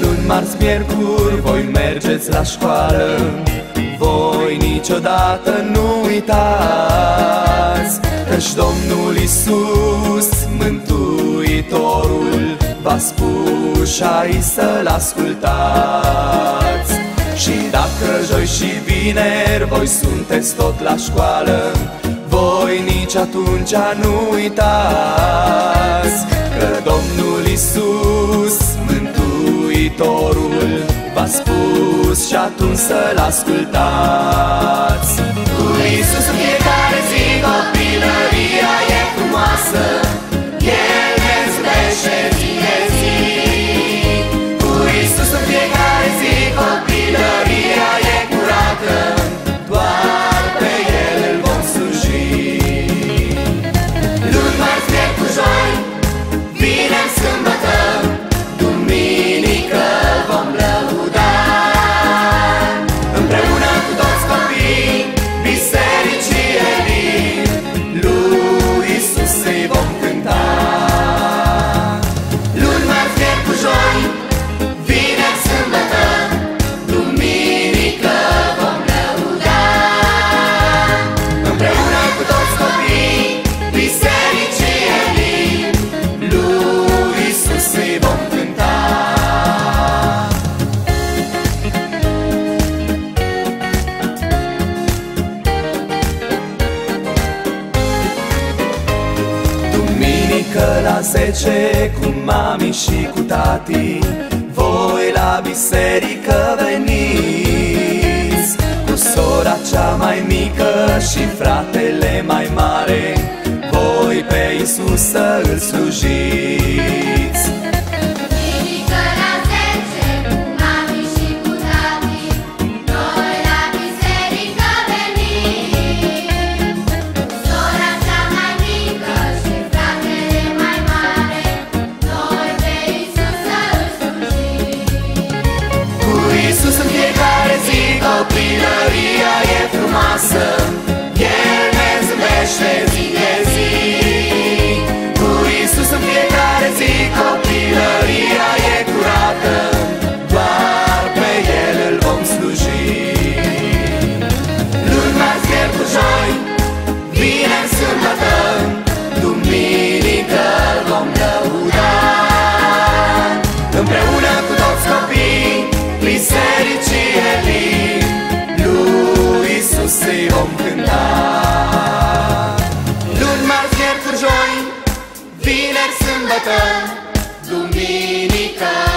luni, marți, miercuri Voi mergeți la școală Voi niciodată nu uitați Căci Domnul Isus, Mântuitorul V-a spus și aici să-L ascultați. Și dacă joi și vineri Voi sunteți tot la școală Voi nici atunci nu uitați Că Domnul Isus, Mântuitorul V-a spus și atunci să-L ascultați. Cu Isus în Duminică la zece cu mami și cu tati Voi la biserică veniți. Cu sora cea mai mică și fratele mai mare Voi pe Isus să îl slujiți Dominicana.